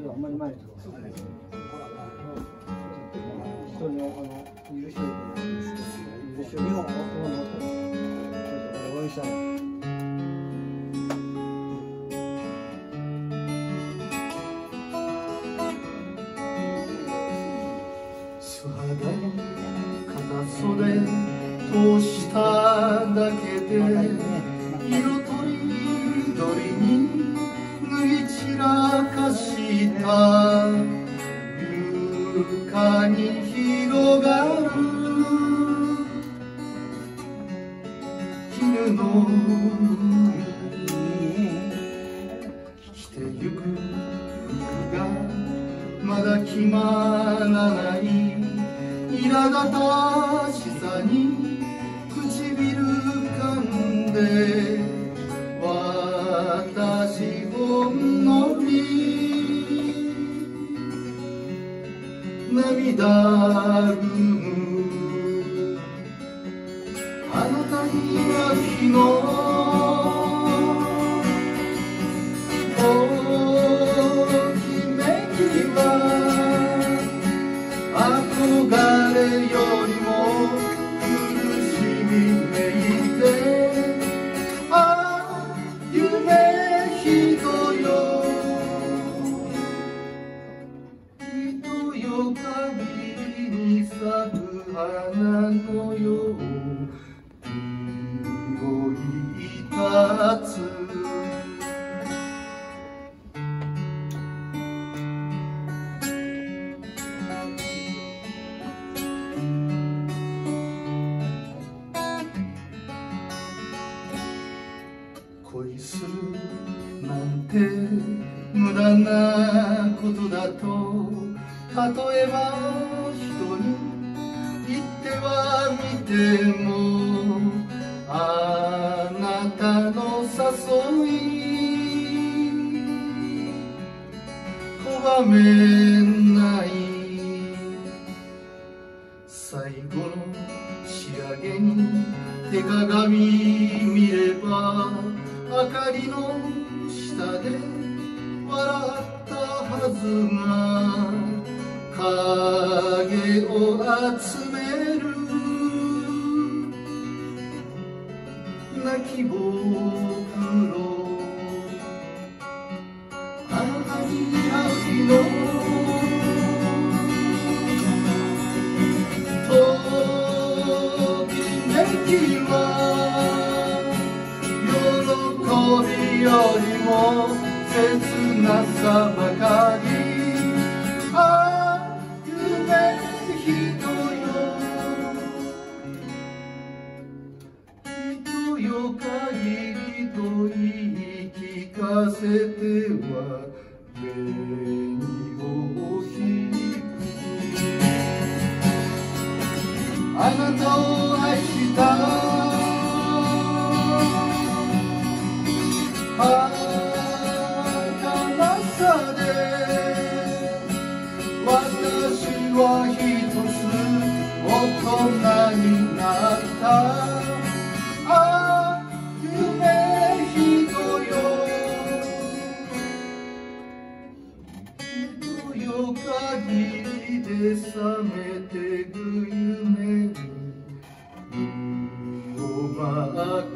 まり前に人にあの許しといて許しを日本を応援したい。素肌片袖通しただけで色とりどりに塗り散らした床に広がる。絹の生きてゆく服がまだ決まらない苛立たしさに唇噛んで涙ぐむ。あなたには昨日恋するなんて無駄なことだと例えば人に言ってはみてもあなたの誘い。拒めない最後の仕上げに手鏡見れば明かりの下で笑ったはずが影を集める泣きぼくろあなた喜びよりも切なさばかり。ああ夢人よ人よ限りと言い聞かせては紅を引くあなたを愛した覚めてく夢に身を任